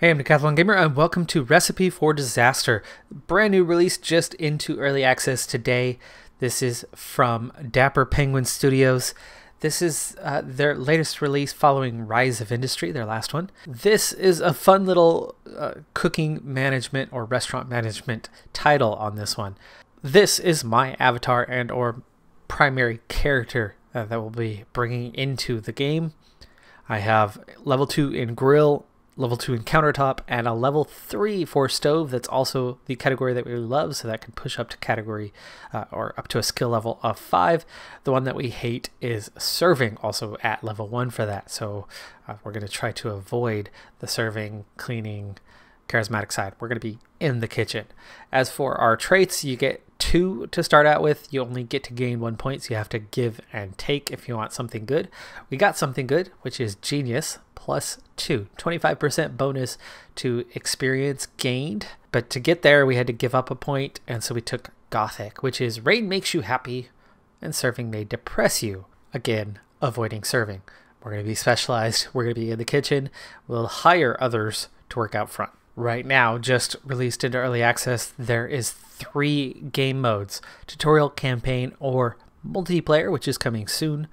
Hey, I'm Decathlon Gamer, and welcome to Recipe for Disaster. Brand new release just into early access today. This is from Dapper Penguin Studios. This is uh, their latest release following Rise of Industry, their last one. This is a fun little uh, cooking management or restaurant management title on this one. This is my avatar and or primary character uh, that we'll be bringing into the game. I have level 2 in grill level 2 in countertop, and a level 3 for stove that's also the category that we love, so that can push up to category uh, or up to a skill level of 5. The one that we hate is serving, also at level 1 for that, so uh, we're going to try to avoid the serving, cleaning, charismatic side. We're going to be in the kitchen. As for our traits, you get two to start out with. You only get to gain one point, so you have to give and take if you want something good. We got something good, which is Genius plus 2. 25% bonus to experience gained. But to get there, we had to give up a point, and so we took Gothic, which is Rain makes you happy, and serving may depress you. Again, avoiding serving. We're going to be specialized. We're going to be in the kitchen. We'll hire others to work out front. Right now, just released into early access, there is three game modes tutorial, campaign, or multiplayer, which is coming soon.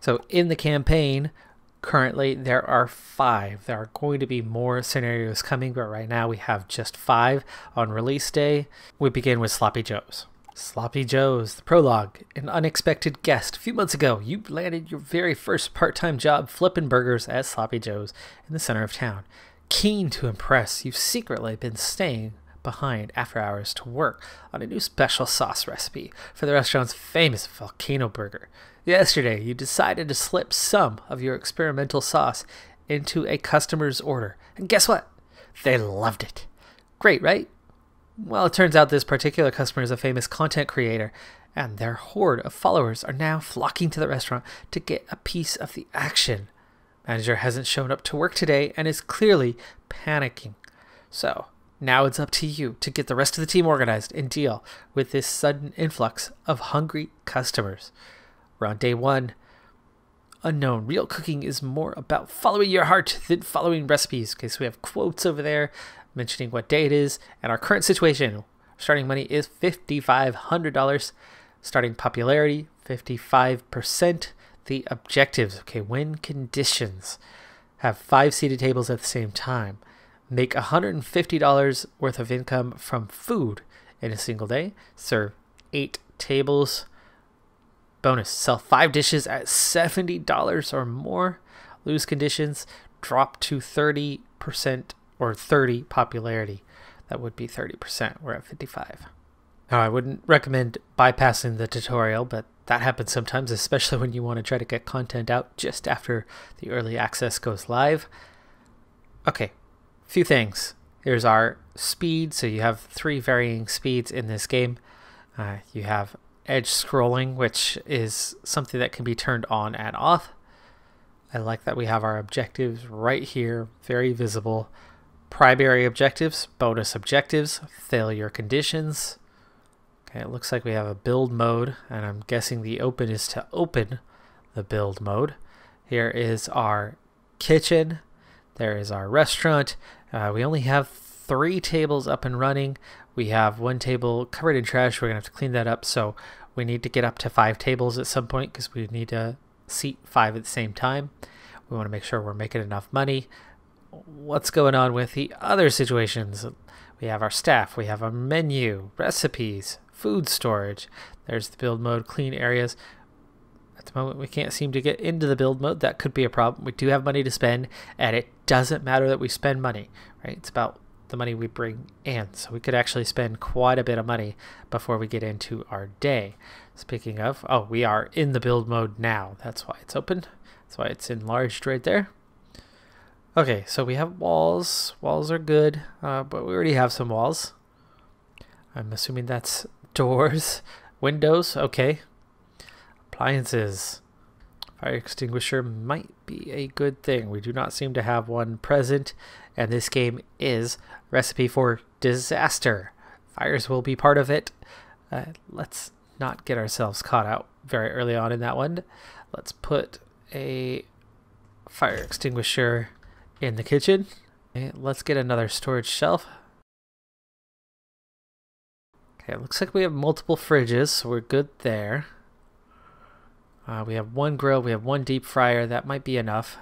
So, in the campaign, Currently, there are five. There are going to be more scenarios coming, but right now we have just five on release day. We begin with Sloppy Joe's. Sloppy Joe's, the prologue. An unexpected guest. A few months ago, you landed your very first part time job flipping burgers at Sloppy Joe's in the center of town. Keen to impress, you've secretly been staying behind after hours to work on a new special sauce recipe for the restaurant's famous volcano burger. Yesterday, you decided to slip some of your experimental sauce into a customer's order. And guess what? They loved it. Great, right? Well, it turns out this particular customer is a famous content creator, and their horde of followers are now flocking to the restaurant to get a piece of the action. Manager hasn't shown up to work today and is clearly panicking. So, now it's up to you to get the rest of the team organized and deal with this sudden influx of hungry customers. We're on day one. Unknown. Real cooking is more about following your heart than following recipes. Okay, so we have quotes over there mentioning what day it is and our current situation. Starting money is $5,500. Starting popularity, 55%. The objectives, okay, win conditions. Have five seated tables at the same time. Make $150 worth of income from food in a single day. Serve eight tables Bonus sell five dishes at $70 or more. Lose conditions drop to 30% or 30 popularity. That would be 30%. We're at 55. Now, I wouldn't recommend bypassing the tutorial, but that happens sometimes, especially when you want to try to get content out just after the early access goes live. Okay, few things. Here's our speed. So you have three varying speeds in this game. Uh, you have edge scrolling, which is something that can be turned on and off. I like that we have our objectives right here, very visible. Primary objectives, bonus objectives, failure conditions. Okay, it looks like we have a build mode, and I'm guessing the open is to open the build mode. Here is our kitchen. There is our restaurant. Uh, we only have three tables up and running. We have one table covered in trash. We're going to have to clean that up. So we need to get up to five tables at some point because we need to seat five at the same time. We want to make sure we're making enough money. What's going on with the other situations? We have our staff, we have our menu, recipes, food storage. There's the build mode, clean areas. At the moment, we can't seem to get into the build mode. That could be a problem. We do have money to spend, and it doesn't matter that we spend money, right? It's about the money we bring in. So we could actually spend quite a bit of money before we get into our day. Speaking of, oh, we are in the build mode now. That's why it's open. That's why it's enlarged right there. Okay, so we have walls. Walls are good, uh, but we already have some walls. I'm assuming that's doors. Windows, okay. Appliances. Fire extinguisher might be a good thing. We do not seem to have one present, and this game is Recipe for Disaster. Fires will be part of it. Uh, let's not get ourselves caught out very early on in that one. Let's put a fire extinguisher in the kitchen Okay, let's get another storage shelf. Okay, looks like we have multiple fridges, so we're good there. Uh, we have one grill, we have one deep fryer, that might be enough.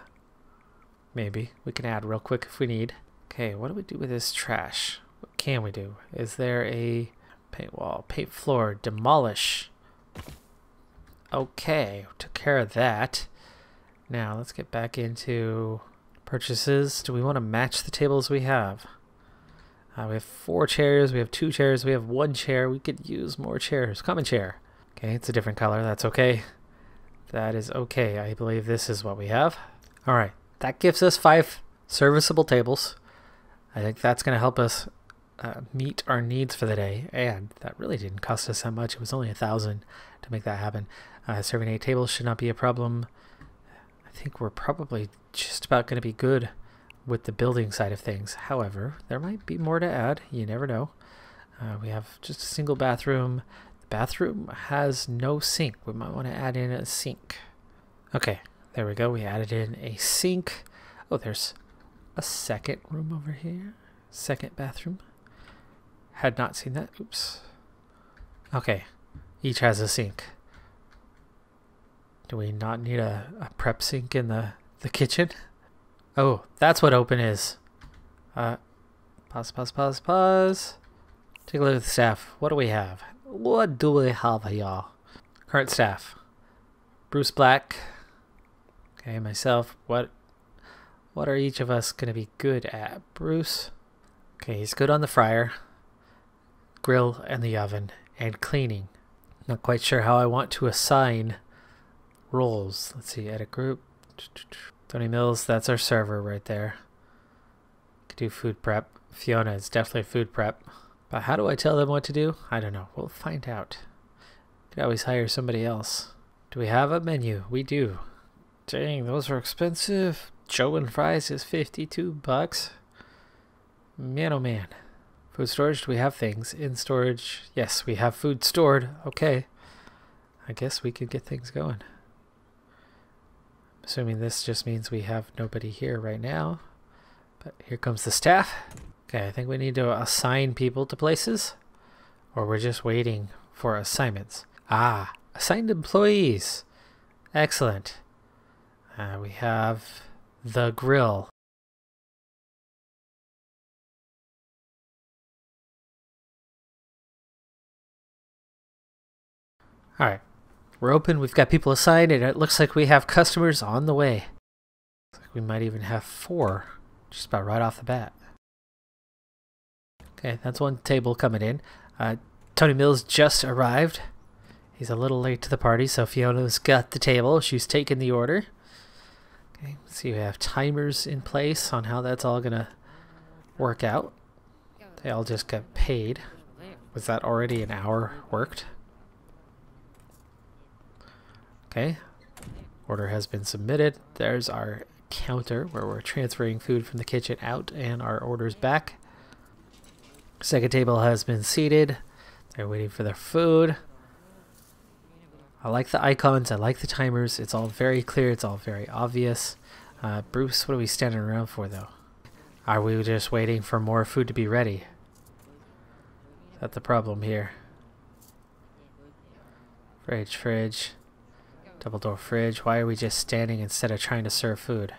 Maybe. We can add real quick if we need. Okay, what do we do with this trash? What can we do? Is there a paint wall, paint floor, demolish? Okay, took care of that. Now let's get back into purchases. Do we want to match the tables we have? Uh, we have four chairs, we have two chairs, we have one chair. We could use more chairs. Common chair. Okay, it's a different color. That's okay. That is okay. I believe this is what we have. All right, that gives us five serviceable tables. I think that's going to help us uh, meet our needs for the day. And that really didn't cost us that much. It was only a thousand to make that happen. Uh, serving eight tables should not be a problem. I think we're probably just about going to be good with the building side of things. However, there might be more to add. You never know. Uh, we have just a single bathroom. The bathroom has no sink. We might want to add in a sink. Okay, there we go. We added in a sink. Oh, there's a second room over here. Second bathroom. Had not seen that. Oops. Okay, each has a sink. Do we not need a, a prep sink in the, the kitchen? Oh, that's what open is. Uh, pause, pause, pause, pause. Take a look at the staff. What do we have? What do we have y'all? Current staff. Bruce Black. Okay, myself. What what are each of us going to be good at? Bruce. Okay, he's good on the fryer, grill, and the oven, and cleaning. Not quite sure how I want to assign roles. Let's see, edit group. Tony Mills, that's our server right there. Could do food prep. Fiona is definitely food prep. But how do I tell them what to do? I don't know. We'll find out. Could always hire somebody else. Do we have a menu? We do. Dang, those are expensive. Joe and fries is 52 bucks. Man, oh man. Food storage, do we have things in storage? Yes, we have food stored. Okay. I guess we could get things going. Assuming this just means we have nobody here right now. But here comes the staff. Okay, I think we need to assign people to places. Or we're just waiting for assignments. Ah, assigned employees. Excellent. Uh, we have the grill. Alright, we're open, we've got people assigned, and it looks like we have customers on the way. Like we might even have four, just about right off the bat. Okay, that's one table coming in. Uh, Tony Mills just arrived. He's a little late to the party, so Fiona's got the table. She's taken the order. Okay, let's we have timers in place on how that's all gonna work out. They all just got paid. Was that already an hour worked? Okay. Order has been submitted. There's our counter where we're transferring food from the kitchen out and our orders back. Second table has been seated. They're waiting for their food. I like the icons. I like the timers. It's all very clear. It's all very obvious. Uh, Bruce, what are we standing around for, though? Are we just waiting for more food to be ready? Is that the problem here? Fridge, fridge. Double door fridge. Why are we just standing instead of trying to serve food?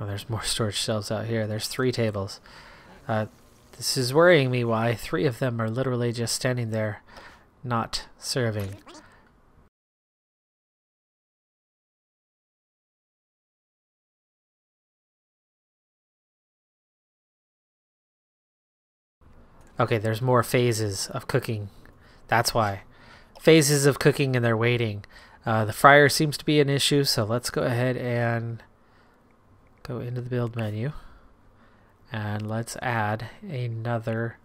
Oh, there's more storage shelves out here. There's three tables. Uh, this is worrying me why three of them are literally just standing there, not serving. Okay, there's more phases of cooking. That's why phases of cooking and they're waiting. Uh, the fryer seems to be an issue, so let's go ahead and go into the build menu. And let's add another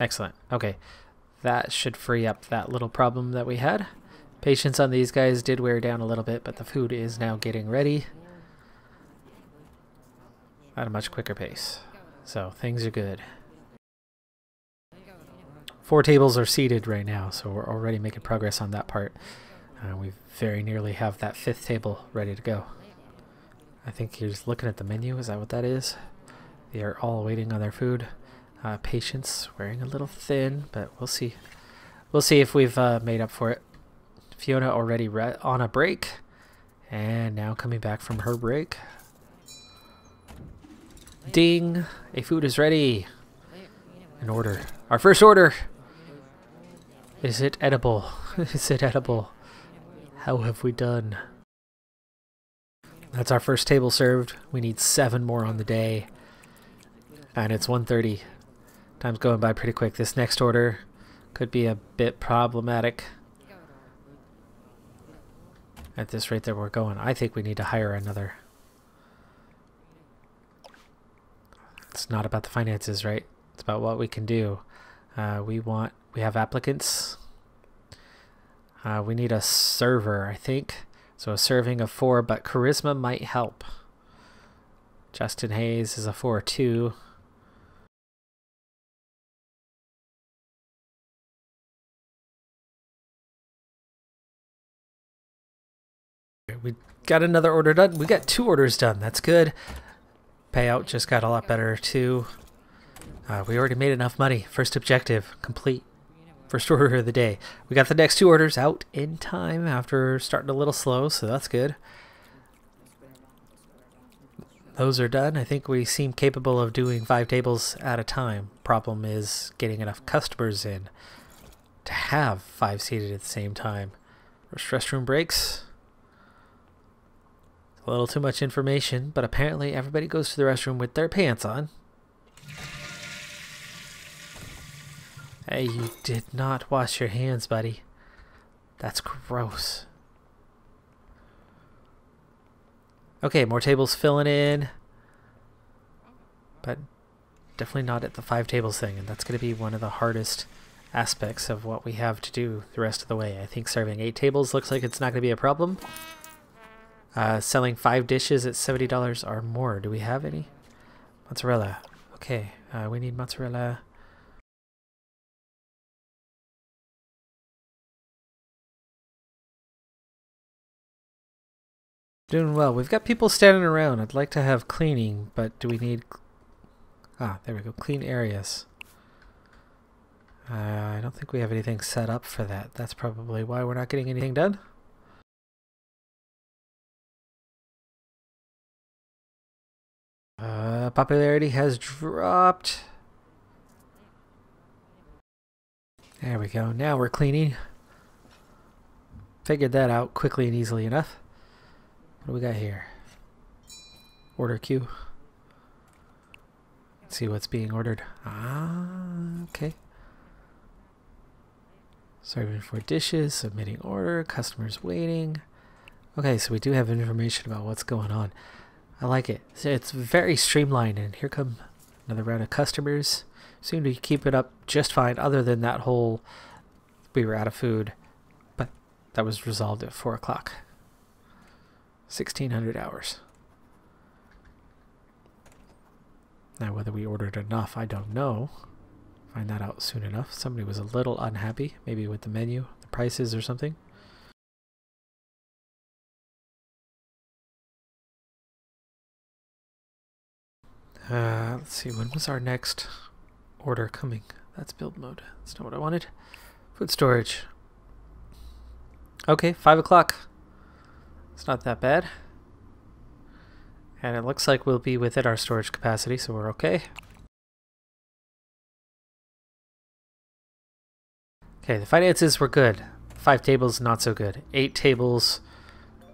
Excellent. Okay. That should free up that little problem that we had. Patience on these guys did wear down a little bit, but the food is now getting ready at a much quicker pace. So things are good. Four tables are seated right now, so we're already making progress on that part. Uh, we very nearly have that fifth table ready to go. I think he's looking at the menu. Is that what that is? They are all waiting on their food. Uh, patience wearing a little thin, but we'll see. We'll see if we've uh, made up for it. Fiona already on a break, and now coming back from her break. Ding! A food is ready. An order. Our first order! Is it edible? is it edible? How have we done? That's our first table served. We need seven more on the day. And it's 1.30. Time's going by pretty quick. This next order could be a bit problematic. At this rate that we're going, I think we need to hire another. It's not about the finances, right? It's about what we can do. Uh, we want, we have applicants. Uh, we need a server, I think. So a serving of four, but charisma might help. Justin Hayes is a 4-2. We got another order done. We got two orders done. That's good. Payout just got a lot better too. Uh, we already made enough money. First objective complete. First order of the day. We got the next two orders out in time after starting a little slow, so that's good. Those are done. I think we seem capable of doing five tables at a time. Problem is getting enough customers in to have five seated at the same time. Restroom breaks. A little too much information, but apparently everybody goes to the restroom with their pants on. Hey, you did not wash your hands, buddy. That's gross. Okay, more tables filling in. But definitely not at the five tables thing, and that's going to be one of the hardest aspects of what we have to do the rest of the way. I think serving eight tables looks like it's not going to be a problem. Uh, selling five dishes at $70 or more. Do we have any? Mozzarella. Okay, uh, we need mozzarella. Doing well. We've got people standing around. I'd like to have cleaning, but do we need... Ah, there we go. Clean areas. Uh, I don't think we have anything set up for that. That's probably why we're not getting anything done. Uh, popularity has dropped. There we go. Now we're cleaning. Figured that out quickly and easily enough. What do we got here? Order queue. Let's see what's being ordered. Ah, okay. Serving for dishes, submitting order, customers waiting. Okay, so we do have information about what's going on. I like it. It's very streamlined, and here come another round of customers. Seem to keep it up just fine, other than that whole we were out of food, but that was resolved at 4 o'clock. 1600 hours. Now, whether we ordered enough, I don't know. Find that out soon enough. Somebody was a little unhappy, maybe with the menu, the prices, or something. Uh, let's see, when was our next order coming? That's build mode. That's not what I wanted. Food storage. Okay, 5 o'clock. It's not that bad. And it looks like we'll be within our storage capacity, so we're okay. Okay, the finances were good. Five tables, not so good. Eight tables,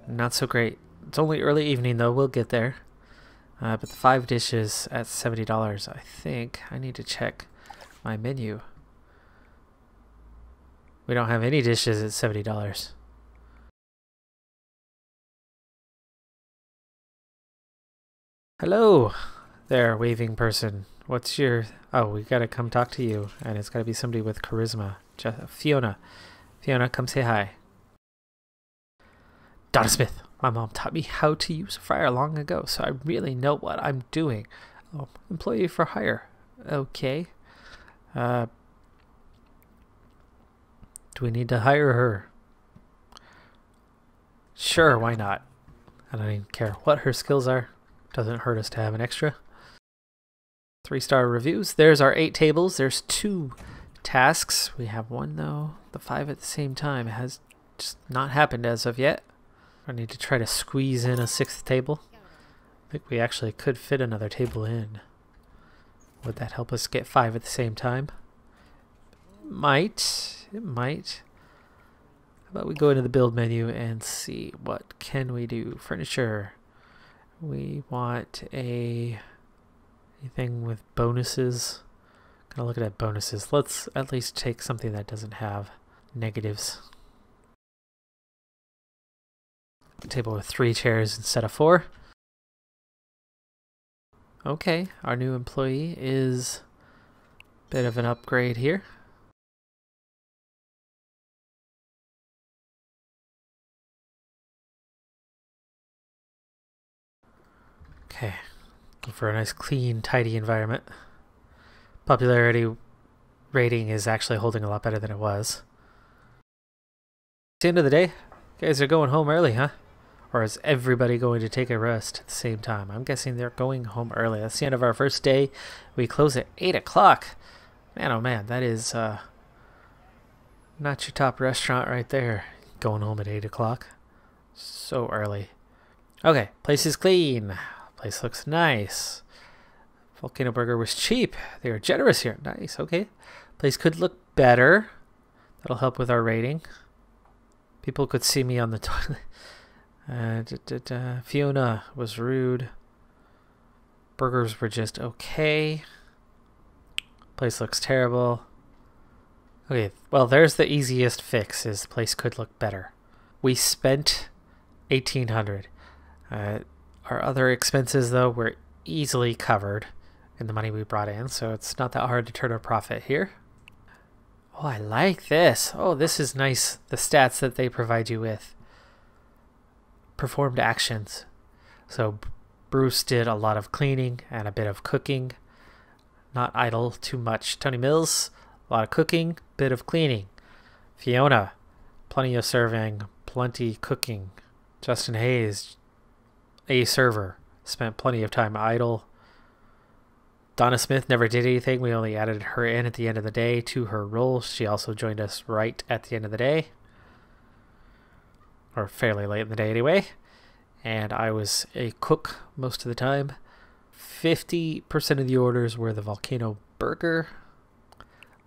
not so great. It's only early evening, though. We'll get there. Uh, but the five dishes at $70, I think. I need to check my menu. We don't have any dishes at $70. Hello there, waving person. What's your... Oh, we gotta come talk to you. And it's gotta be somebody with charisma. Just, Fiona. Fiona, come say hi. Donna Smith. My mom taught me how to use a fryer long ago, so I really know what I'm doing. Oh, employee for hire. Okay. Uh, do we need to hire her? Sure, why not? I don't even care what her skills are. Doesn't hurt us to have an extra. Three star reviews. There's our eight tables. There's two tasks. We have one though. The five at the same time has just not happened as of yet. I need to try to squeeze in a sixth table. I think we actually could fit another table in. Would that help us get five at the same time? Might. It might. How about we go into the build menu and see what can we do. Furniture. We want a anything with bonuses. Gonna look at that bonuses. Let's at least take something that doesn't have negatives. A table with three chairs instead of four. Okay, our new employee is a bit of an upgrade here. Okay, for a nice clean, tidy environment. Popularity rating is actually holding a lot better than it was. At the end of the day, guys are going home early, huh? Or is everybody going to take a rest at the same time? I'm guessing they're going home early. That's the end of our first day. We close at 8 o'clock. Man, oh man, that is uh, not your top restaurant right there. Going home at 8 o'clock. So early. Okay, place is clean. Place looks nice. Volcano Burger was cheap. They were generous here. Nice, okay. Place could look better. That'll help with our rating. People could see me on the toilet. Uh, da, da, da. Fiona was rude. Burgers were just okay. Place looks terrible. Okay, well, there's the easiest fix. Is place could look better. We spent 1800 uh, Our other expenses, though, were easily covered in the money we brought in, so it's not that hard to turn a profit here. Oh, I like this. Oh, this is nice. The stats that they provide you with. Performed actions. So Bruce did a lot of cleaning and a bit of cooking. Not idle too much. Tony Mills, a lot of cooking, bit of cleaning. Fiona, plenty of serving, plenty cooking. Justin Hayes, a server, spent plenty of time idle. Donna Smith never did anything. We only added her in at the end of the day to her role. She also joined us right at the end of the day. Or fairly late in the day anyway. And I was a cook most of the time. 50% of the orders were the Volcano Burger.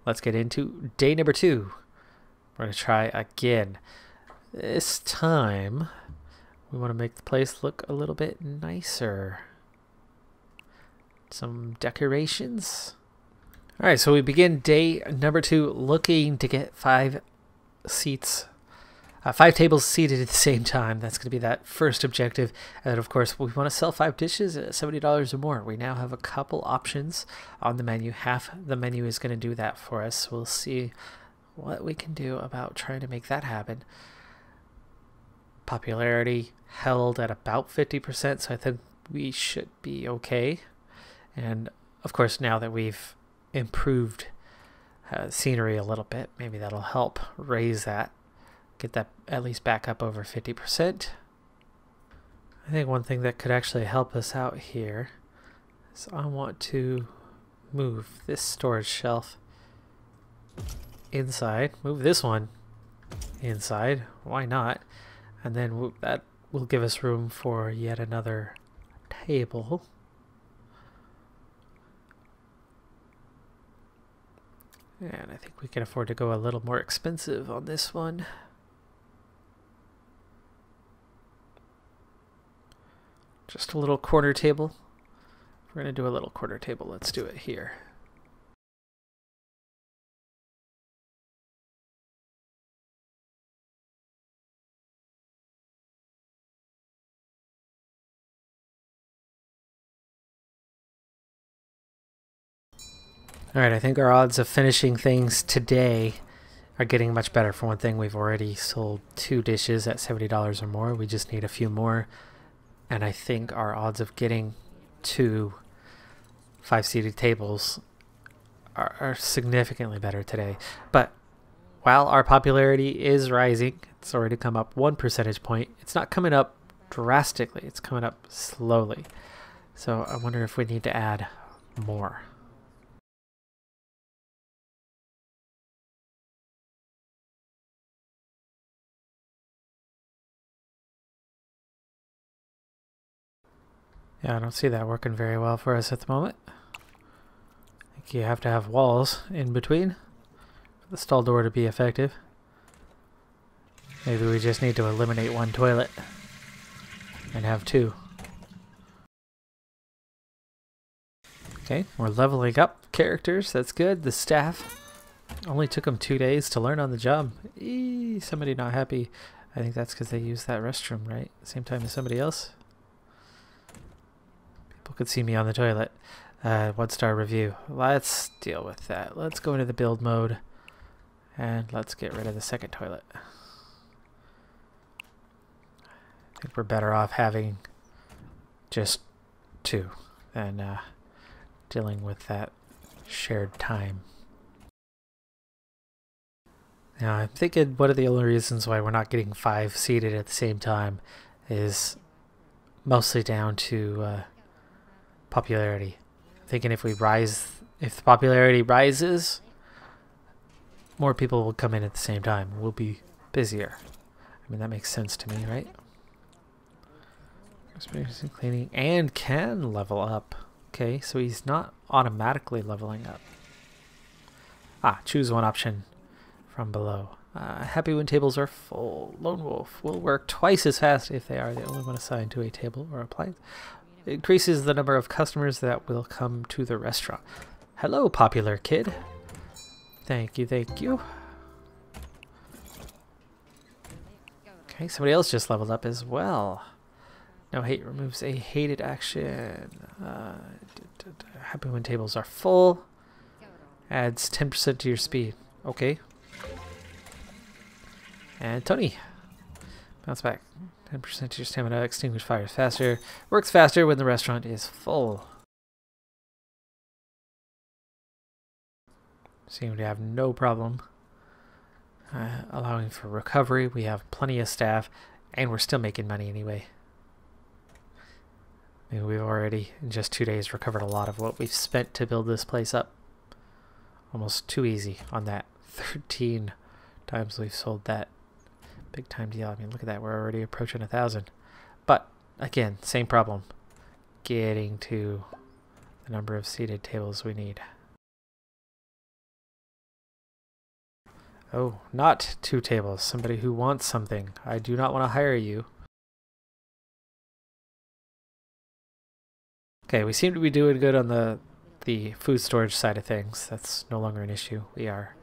Let's get into day number two. We're going to try again. This time, we want to make the place look a little bit nicer some decorations. All right, so we begin day number two looking to get five seats, uh, five tables seated at the same time. That's going to be that first objective. And of course, we want to sell five dishes at $70 or more. We now have a couple options on the menu. Half the menu is going to do that for us. We'll see what we can do about trying to make that happen. Popularity held at about 50%, so I think we should be okay. And of course, now that we've improved uh, scenery a little bit, maybe that'll help raise that, get that at least back up over 50%. I think one thing that could actually help us out here is I want to move this storage shelf inside, move this one inside, why not? And then that will give us room for yet another table. And I think we can afford to go a little more expensive on this one. Just a little corner table. we're going to do a little corner table, let's do it here. Alright, I think our odds of finishing things today are getting much better. For one thing, we've already sold two dishes at $70 or more. We just need a few more. And I think our odds of getting two five-seated tables are, are significantly better today. But while our popularity is rising, it's already come up one percentage point. It's not coming up drastically, it's coming up slowly. So I wonder if we need to add more. Yeah, I don't see that working very well for us at the moment. I think you have to have walls in between for the stall door to be effective. Maybe we just need to eliminate one toilet and have two. Okay, we're leveling up characters. That's good. The staff only took them two days to learn on the job. Eee, somebody not happy. I think that's because they used that restroom, right? Same time as somebody else. People could see me on the toilet. Uh, one star review. Let's deal with that. Let's go into the build mode and let's get rid of the second toilet. I think we're better off having just two than uh, dealing with that shared time. Now, I'm thinking one of the only reasons why we're not getting five seated at the same time is mostly down to uh, popularity. I'm thinking if we rise, if the popularity rises, more people will come in at the same time. We'll be busier. I mean, that makes sense to me, right? Experience Cleaning and can level up. Okay, so he's not automatically leveling up. Ah, choose one option from below. Uh, happy when tables are full. Lone Wolf will work twice as fast if they are the only one assigned to a table or appliance. Increases the number of customers that will come to the restaurant. Hello, popular kid. Thank you, thank you. Okay, somebody else just leveled up as well. No hate removes a hated action. Uh, happy when tables are full. Adds 10% to your speed. Okay. And Tony. Bounce back. 10% to your stamina. Extinguish fires faster. Works faster when the restaurant is full. Seem to have no problem uh, allowing for recovery. We have plenty of staff, and we're still making money anyway. We've already, in just two days, recovered a lot of what we've spent to build this place up. Almost too easy on that. 13 times we've sold that. Big time deal. I mean, look at that. We're already approaching a thousand. But, again, same problem. Getting to the number of seated tables we need. Oh, not two tables. Somebody who wants something. I do not want to hire you. Okay, we seem to be doing good on the the food storage side of things. That's no longer an issue. We are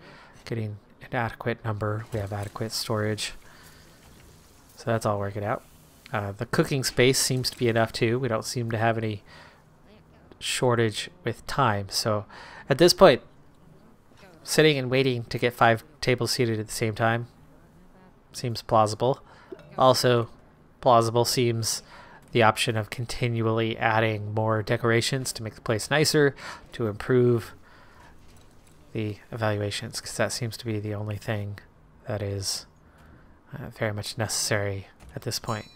getting an adequate number. We have adequate storage. So that's all working out. Uh, the cooking space seems to be enough too. We don't seem to have any shortage with time. So at this point, sitting and waiting to get five tables seated at the same time seems plausible. Also plausible seems the option of continually adding more decorations to make the place nicer, to improve the evaluations, because that seems to be the only thing that is uh, very much necessary at this point.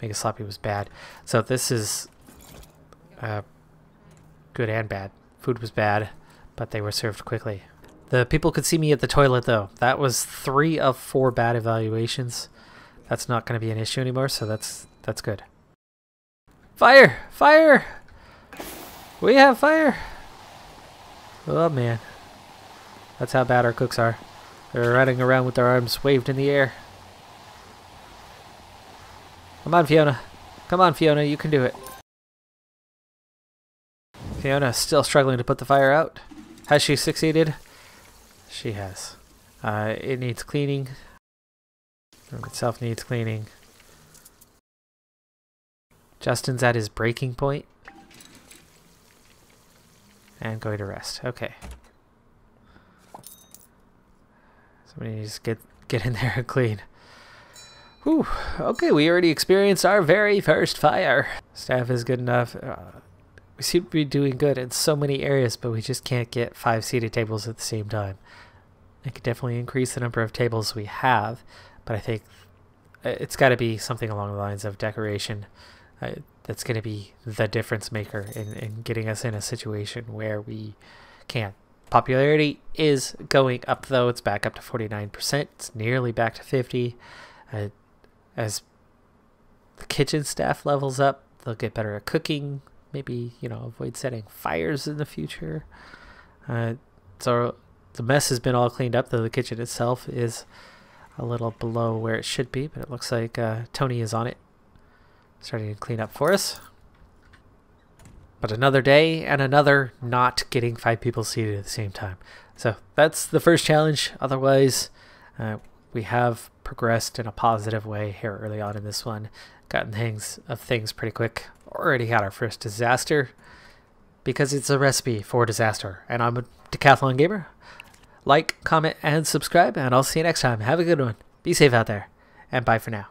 Mega Sloppy was bad. So this is uh, good and bad. Food was bad, but they were served quickly. The people could see me at the toilet, though. That was three of four bad evaluations. That's not going to be an issue anymore, so that's that's good. Fire! Fire! We have fire! Oh man. That's how bad our cooks are. They're running around with their arms waved in the air. Come on, Fiona. Come on, Fiona, you can do it. Fiona is still struggling to put the fire out. Has she succeeded? She has. Uh, it needs cleaning. The room itself needs cleaning. Justin's at his breaking point. And going to rest. Okay. Somebody needs to get, get in there and clean. Whew. Okay, we already experienced our very first fire. Staff is good enough. Uh, we seem to be doing good in so many areas, but we just can't get five seated tables at the same time. I could definitely increase the number of tables we have, but I think it's got to be something along the lines of decoration. Uh, that's going to be the difference maker in, in getting us in a situation where we can. Popularity is going up though. It's back up to 49%. It's nearly back to 50. Uh, as the kitchen staff levels up, they'll get better at cooking. Maybe, you know, avoid setting fires in the future. Uh, so the mess has been all cleaned up, though the kitchen itself is a little below where it should be, but it looks like uh, Tony is on it, starting to clean up for us. But another day and another not getting five people seated at the same time. So that's the first challenge. Otherwise, uh, we have progressed in a positive way here early on in this one. Gotten things of things pretty quick. Already had our first disaster because it's a recipe for disaster. And I'm a Decathlon gamer. Like, comment, and subscribe, and I'll see you next time. Have a good one. Be safe out there, and bye for now.